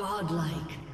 Godlike.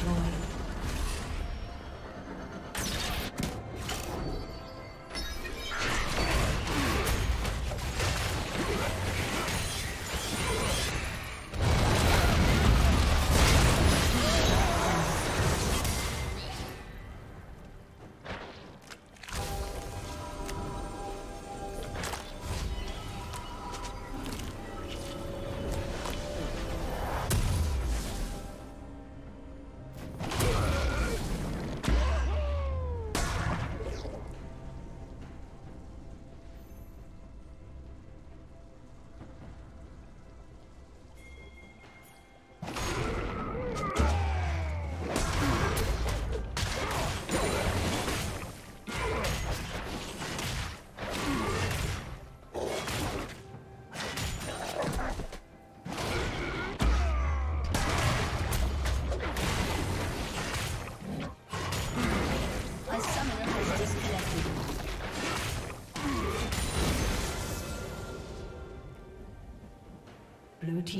destroyed.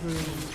Killing